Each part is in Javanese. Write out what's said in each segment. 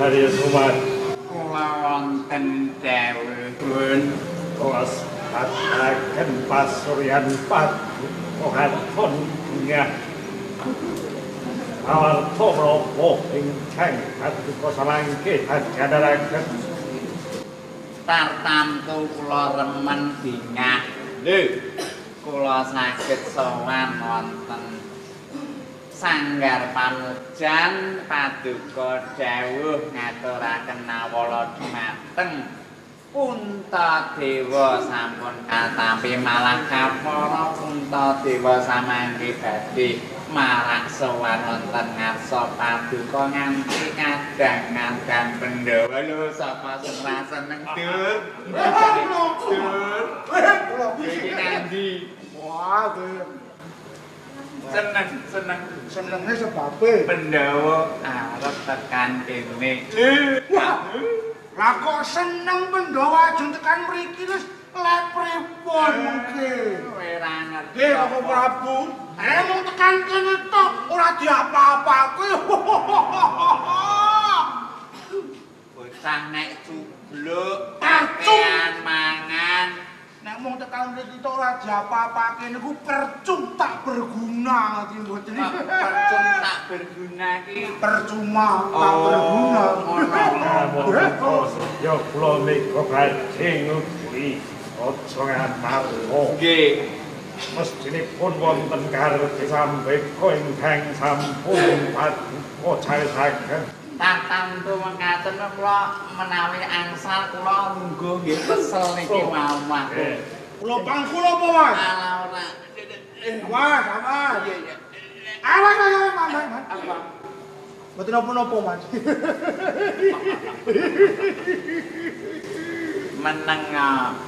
hari sumat kula wonten dawuhipun kelas katakan pasuryan padu kohaton ngah awal toro kang adu kosamangke hadjadarakan tartamtu kula remen dingah lho kula saged sowan wonten sanggar pamujan paduka dawuh ngaturaken nawala dumateng Punta Dewa sampun katampi malah kapara Punta samangke badhe marak sowan wonten ngarsa paduka nganti kadang-kadang Pandhawa. Lho sapa sing ra seneng dur dur iki nandi Wah, seneng seneng senenge sebabe. Pandhawa arep tekan kene Lah kok seneng Pandhawa ajeng tekan mriki wis lek pripun mengke? ora ngerti Nggih, Bapak Prabu. Eh mung tekan kene tok ora diapa-apake. bocah nek cubluk kakean mangan Nek mung tekan mriki tok ora diapa-apake niku percuma tak berguna ngerti mboten. percuma tak berguna ki Percuma tak berguna. ngono Ya kula nika kajeng ugi aja ngamarko nggih. Mestinipun wonten karti sambeka ingkang sampun paduka carisaken Tatantu mengkaten kula menawi angsal kula lungguh nggih kesel niki mawon. Kula pangkul apa, Mas? Ala ora. Wah, sama. Iya iya. Awas, awas, awas, awas? Mboten napa-napa, Mas. Meneng ah.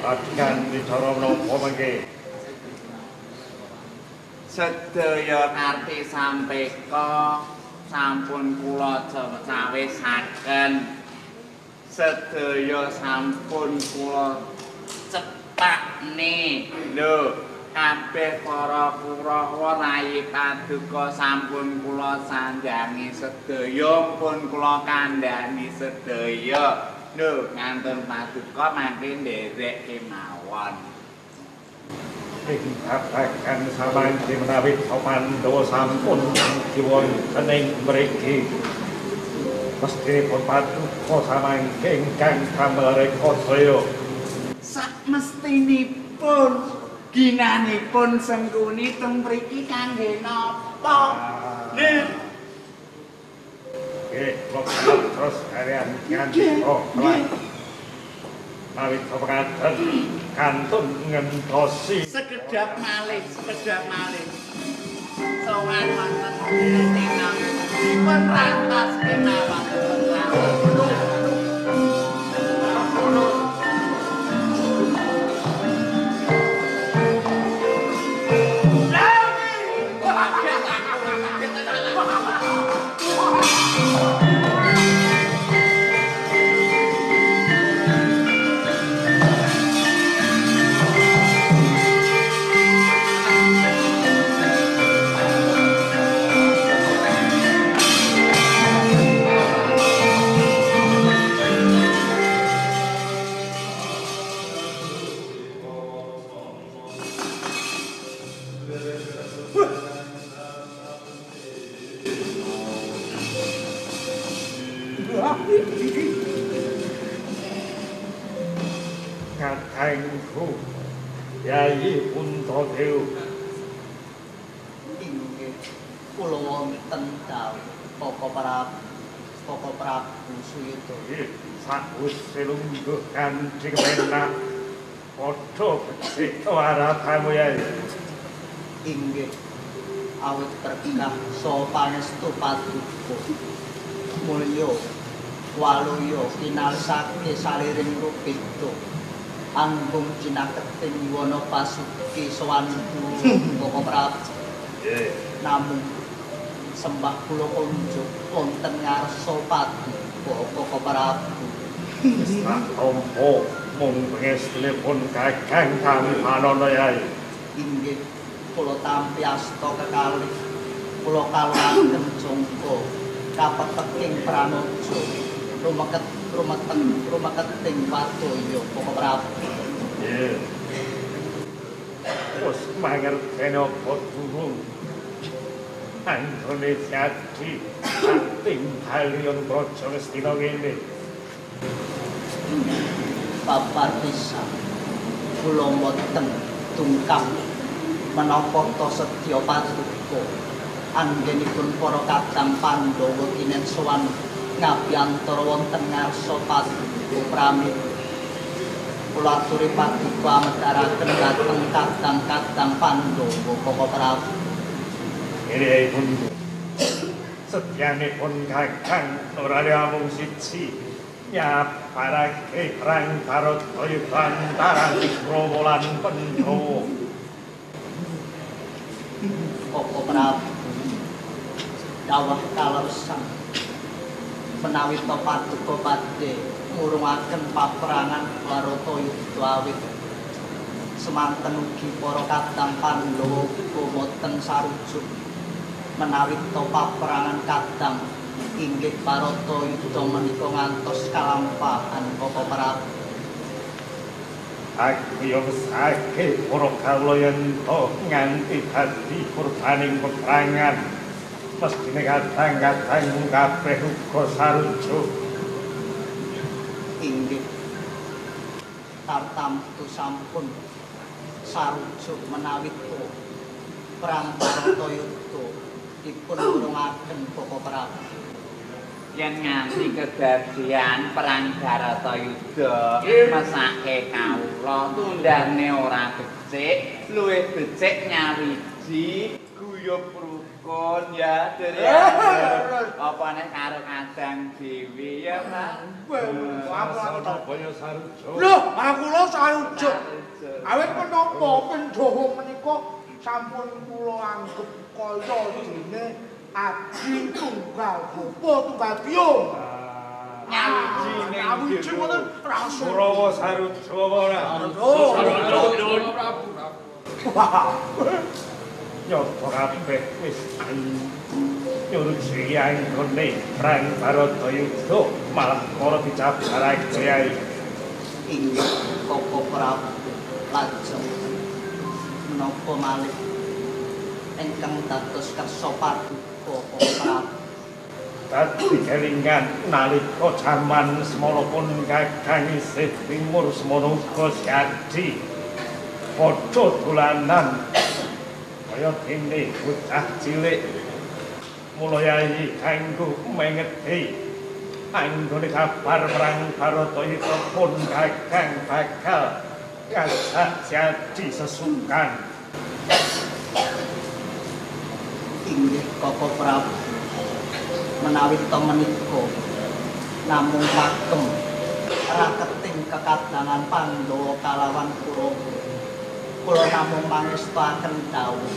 Akan bicara menapa mangke sedaya arti sampeka sampun kula cawisaken sedaya sampun kula cetakne lho kabeh para kurawa rayi paduka sampun kula sandhangi sedaya pun kula kandhani sedaya. Lho ngantun paduka mangke nderek kemawon ing katakan samangke menawi Pandawa sampun diwon kening mriki mestinipun paduka samangke ingkang damel rekosaya sak mestinipun ginanipun sengkuni teng mriki kangge napa Nggih, kula terus. kalian nganti oh kantun ngentosi. Sekedap malih sekedap malih sowan wonten dinten dipun rantas kenawan panestu paduka mulya waluya kinalsake saliring rupita anggung cinaketing wana pasuki sowanku Koko Prabu namung sembah kula kunjuk wonten ngarsa paduka Koko Prabu tampa mung pangestunipun kakang kami manana Yayi inggih kula tampi asta kekalih kula kalahaken jangka kapeteking pranojo rumeket rumetet rumeketing padoyo Koko Prabu. Wes mangerteni apa durung? Anggone jadi tinggal yen praja Ngastina ngene. babar bisa kula mboten tungkap menapa to sedya paduka anggenipun para kadang Pandhawa kinen sowan ngabiyantara wonten ngarsa paduka pramit. Kula aturi paduka amedharaken dhateng kadang-kadang Pandhawa Koko Prabu. Ini pun setiane pun kakang ora amung siji ya para ke perang parot kaya bantaran romolan Pandhawa. Koko Prabu dawah kaleresan menawi to paduka padhe ngurungaken paperangan Warata Yudha awit. Semanten ugi para kadang Pandhawa boten sarujuk. Menawi to paperangan kadang inggih Warata Yudha menika ngantos kalampahan Koko Prabu. Aku yang sakit para kaloyan to nganti dadi kurbaning peperangan. Mestine kadang-kadang mung kabeh uga sarujuk. inggih. Tartamtu sampun sarujuk menawi to perang Barata Yudha dipun urungaken Koko Prabu. Yen nganti kedadian perang Baratayuda, mesake kawula tundane ora becik, luwih becik nyawiji guyub rukun ya, ya. Apa nek karo kadang dewi ya, Mas? Kaya sarujuk. Loh, aku lo sarujuk. Awit menapa Pandhawa menika sampun kula anggap kaya dene Adi tunggal rupa tunggal biung. Nyawiji ning Nyawiji jero. ngoten rasul. Kurawa sarujuk ora? Oh, Nyoto kabeh wis nyuruh sing anggone perang Baratayuda malah ora dicabarake Jayai. inggih Koko Prabu lajeng menapa malih ingkang dados kersa paduka Koko Prabu Dadi kelingan nalika jaman semana pun kakang isih timur semono uga jadi padha dolanan kaya dene bocah cilik. Mulai kanggo mengeti. Anggone kabar perang Baratayuda pun kakang bakal. Kasak jadi sesukan. Inggih Koko Prabu. Menawi to menika namung pakem raketing kekadangan Pandhawa kalawan Kurawa kula namung mangestaken dawuh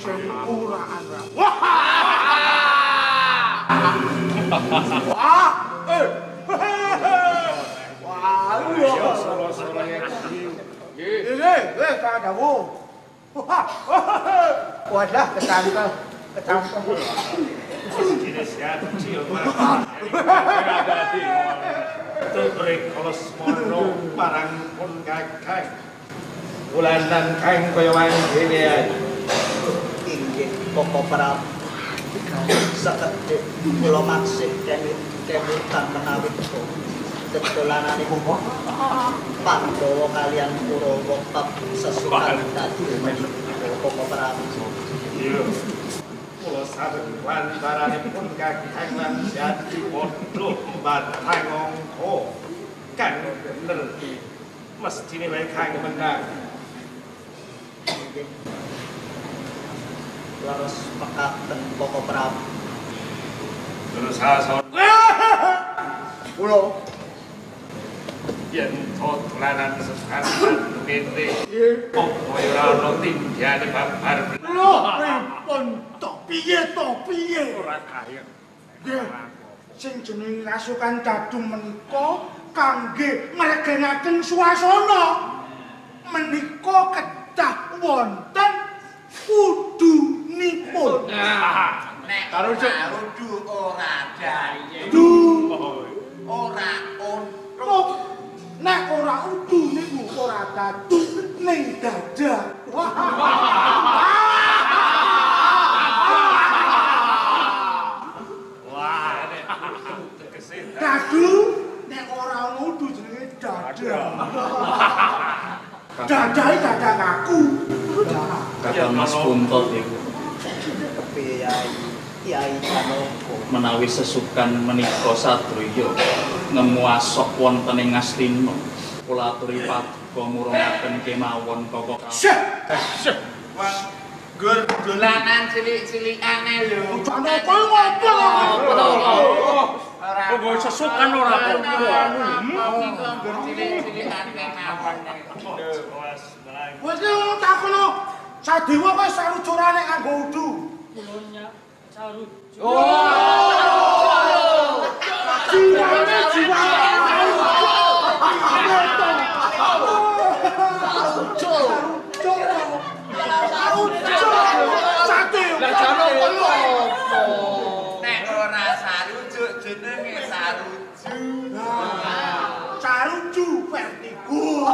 sing ora ana. Wah! Eh. Wah, iya. Ini, eh, kadawu. Wah, wadah ketangkel, ketangkel. Jenis ya, kecil Tuturik kalau semono barang pun kakak Bulanan kang kaya wanggini ya inggih Koko Prabu sekedhik kula maksud kene kemutan menawi to dedolananipun Pandhawa kalian Kurawa bab sesukan dadi. Koko Prabu Iya. Kula saben lantaran pun kakak lan jadi bodoh batang ongko Kang bener. Mesti baik kang menang. Inggih leres mekaten Koko Prabu Terus asal Kula Yen to dolanan sesuatu Kete Opo ora ono tindiane babar lho pripun to piye to piye ora kaya Nggih. sing jenenge rasukan dadung menika kangge ngregenaken swasana menika kedah wonten kudunipun Nek Karo, Cuk. rudu ora daye. du Ora on. Nek ora udu niku ora dadung ning dada. Wah, Dadu nek ora udu jenenge dada. Dada iki dada aku. Kata Mas Kuntot iku Kiai Kiai Kanoko menawi sesukan menika satriya ngemu asok wonten ing Ngastina. Kula aturi paduka murungaken kemawon koko Syeh, Wong gur dolanan cilik-cilikane lho. jane kowe ngopo to? Ora. Kok sesukan ora kok? Gur cilik-cilikane mawon. Was melang. Wis ki takono Sadewa kowe sarujurane kanggo udu. Jiwane jiwane. Nek ora sarujuk jenenge saruju. Saruju vertigo. Rakyat ayo sithik kanggo swasana.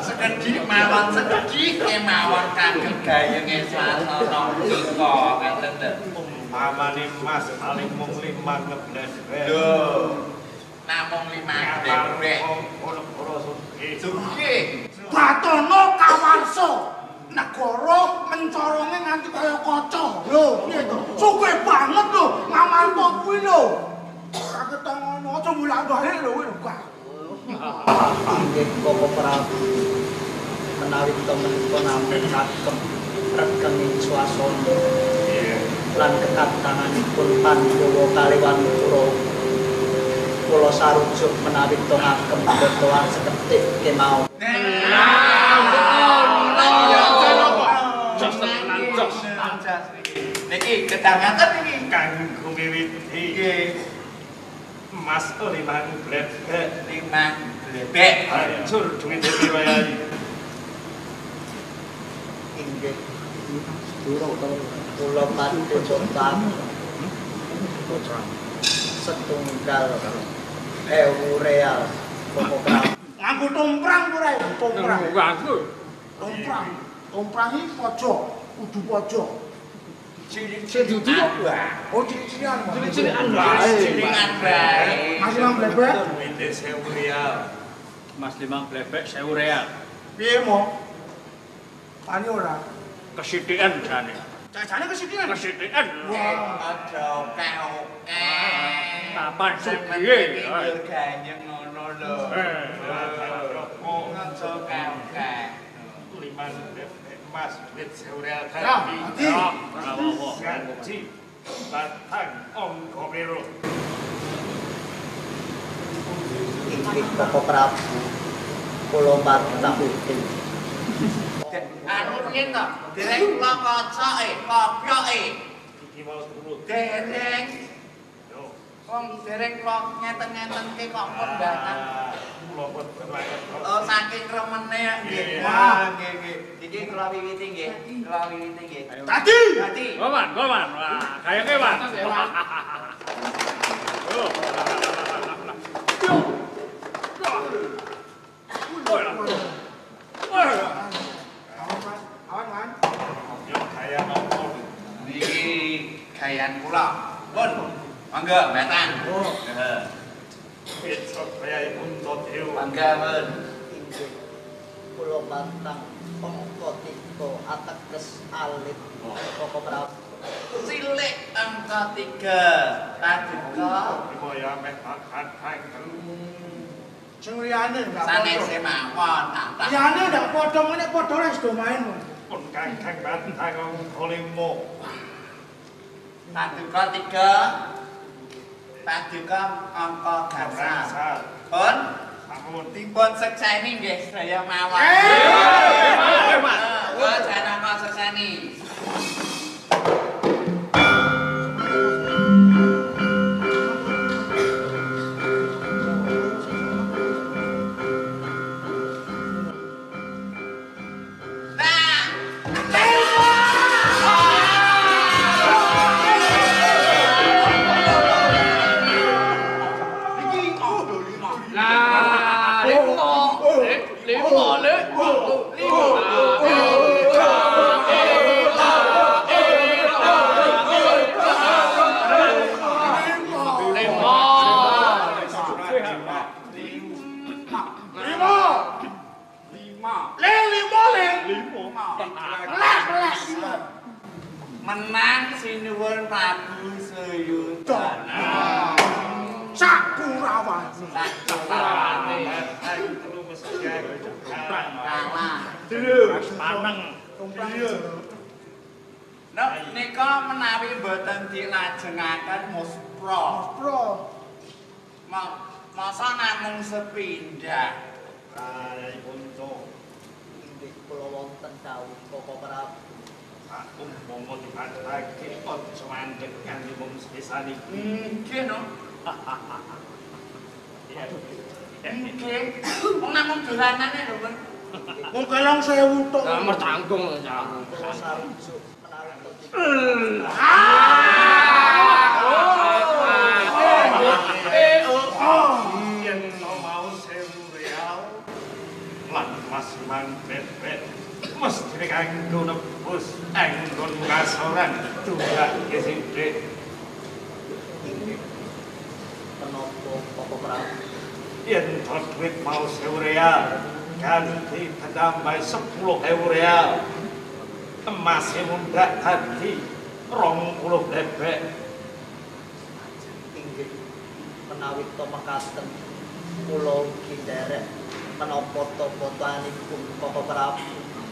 Sekedhik mawon sekedhik kemawon kagem gayenge swasana nika ngaten lho. Umpamane Mas paling mung lima ngebles. Lho. Namung lima dewek. Ora sugih. Sugih. Batono kawarsa. Negara mencorone nganti kaya kaca. Lho, piye to? Sugih banget lho ngamarta kuwi lho. Ora ketongono aja mulak balik lho kuwi lho, Kak. Inggih Koko Prabu menawi temen namung kagem regenging swasana Iya. lan kekatanganipun Pandhawa kaliwan Kurawa kula sarujuk menawi to ngagem betuan seketik kemawon tenan jos. Niki kedangaken niki. Kanggo wiwiti Nggih. Mas limang blebek. Limang blebek. Hancur duit dhewe wayahe. inggih kula padecotan setunggal ewu real Koko Prabu Nganggo tomprang kuwi, tomprang. Tomprang. Tomprang iki pojok, kudu pojok. Mas limang blebek sewu real. Piye mo? Tani ora. Kesidikan jane. Jane kesidikan. Kesidikan. Wah, ada kau. Papan sepiye? Kayaknya ngono lho. Ngono kau kau. 5 más vețeurea tărbii. Da, bravo, bravo. Și-a timp, batang, om, coveru. Ingrid, toco prapu, colombat, la putin. Anurina, dreng la bacae, papiae. Iki mau sepuluh. Dereng. Om, dereng kok ngeten-ngeten ke kok ah. pembatang. Kula. Oh saking remene nggih. Wah, nggih nggih. Iki kula wiwiti nggih. Kula wiwiti nggih. Tadi. Dadi Goman, goman. Wah, kayaknya, Mas. Yo. Awan, man. Yo kaya nopo. niki gayan kula. Pun. Mangga batang. Oh. Heeh. Besok wayahe untuk eu. Mangga pun. inggih kula patang angka tiga ateges alit Koko Prabu Cilik angka 3. Paduka Iku ya meh makan kangen. Sing liyane enggak sanes padha. mawon tak Liyane enggak padha meneh padha wis do main. Pun kakang batang ongko limo. Paduka 3. Paduka angka gangsal. Rangsal. Pun Sampun. Dipun sekseni nggih sedaya mawon. Lima le. Lima. Melas melas lima. Menang sinuwun Prabu Suyudana. Sakurawan. Telu kalah. Paneng. Iya. Nek nika menawi mboten dilajengaken muspra, Pro. ma- masa namung sepindah. Kula dawuh Koko Prabu Aku momo dipatake ojo mandek kanthi mung sebesani. Nggih no. Iya. Nggih. Wong namung dolanane lho, Bun. Wong kelong sewu tok. Nomor tanggung ya. kula sarujuk menawi putih Yen no mau sewu real lan mas mantepet mesti kanggo nebus anggon ngasoran tunggak kesindhe inggih menapa Koko Prabu yen to duit mau sewu real ganti tambah sepuluh ewu real. Emas mundak tadi rong puluh bebek. Inggih menawi to mekaten kula ugi nderek menapa to fotoanipun Koko Prabu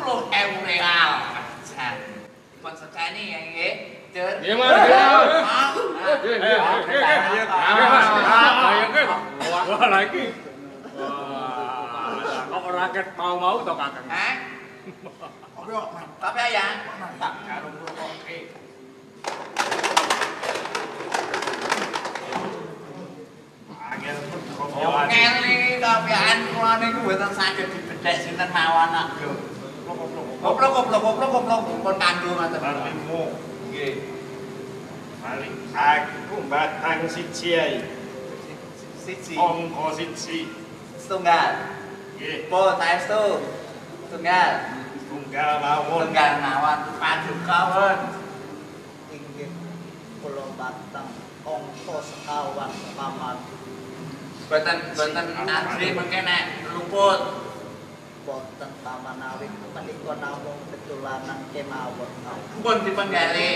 sepuluh ewu real pun sekali ya ye. Dur. Ya mas. Ya mas. Wah lagi. Kok raket mau mau to, Kakang? eh tapi ayah. Mantap karung bro kok Oh, ngeli tapi an kula niku mboten saged dibedhek sinten mawon nak, Dok. Goblok goblok goblok goblok pun kanggo ngoten. Balimu Nggih. balik aku batang siji ae. Siji. Ongko siji. Setunggal. Nggih, Po saestu. Setunggal. tunggal mawon. Setunggal mawon padu kawon. inggih kula batang angka sekawan paman Boten boten adri mengke nek luput. Boten pamanawi menika namung ketulanan kemawon Pun dipenggali.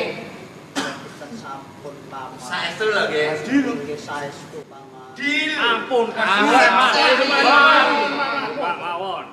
kita sampun paman Saestu lho nggih. inggih saestu paman Dil. Ampun, Ah, Mas. Pak mawon.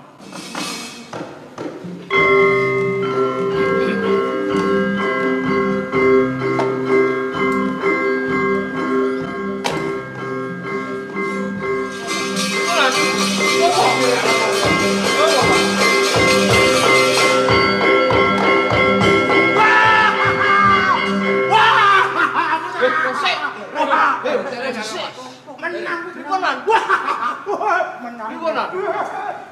Menang. Piponan?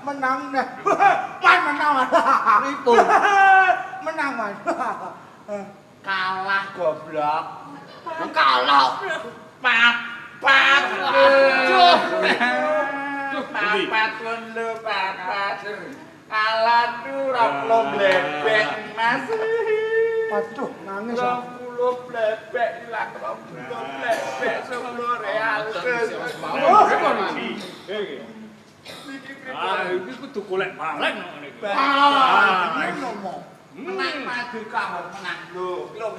Menang nih. Man menang. Pripun? Menang, Man. Kalah goblok. Kalah. Papat. Aduh. Papat pun lu papat. Kalah tuh rong blebek mas. Waduh, nangis. Rong puluh blebek ilang rong puluh blebek sepuluh real. Oh, Niki Ah, iki kudu golek balen kok. Ah, menang menang menang menang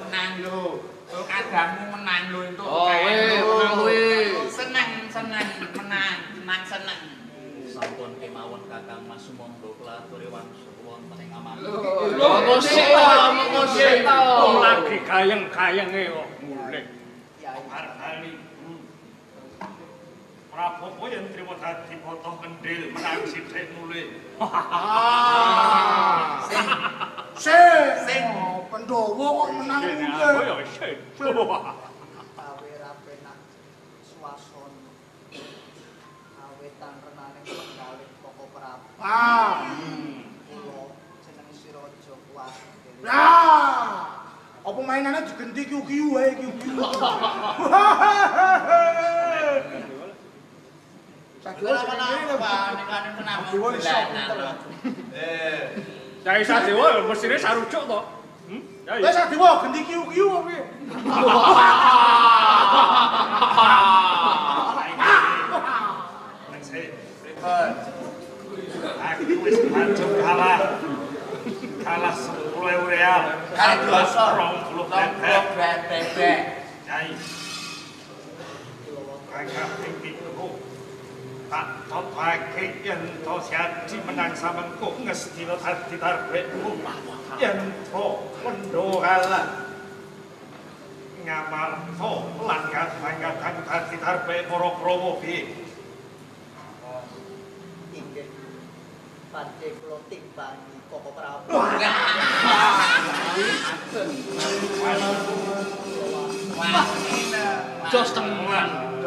Oh, menang menang seneng Sampun kemawon Kakang Mas Sumangga kula wangsul wonten ing amal. Sik sik lagi kayeng-kayenge kok Prabowo yang terima dadi potong kendil menang sithik mulih. Ah. Sing. Sing. Pendowo kok menang mulai. aku ya sik. Awe rapenak swasana. Awetan renaning penggalih Koko Prabu. Ah. Kula jeneng Siraja kuat. Nah. Apa mainannya digenti kiu-kiu wae kiu-kiu. Kenapa kenapa Dewa iso eh Cai Sadewa ya mesine sarujuk to. Hmm? Ya Wes ya. Sadewa genti kiu-kiu apa piye? Nek sik pripun aku wis pancuk kalah. Kalah 10 real. kali dosa 20 bebek bebek. bebek Nyai. Kakak pimpinku. Tak topake yen to siadi menang samengku ngestina dadi tarbekmu. Yen to pendoalan. Ngamal to langgat-langgatan dadi tarbek para Prawa piye? Inggih. Padhe kula timbangi Koko Prabu. Jos tenan.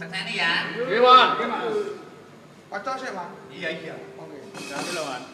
lho Sekseni ya Nggih, Wan. Kocok sik, Mas. iya iya Oke. Jadi lho, Wan. Wah,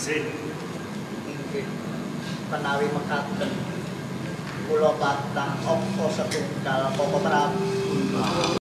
dhisik Inggih. Menawi mekaten kula patang angka setunggal Koko Prabu.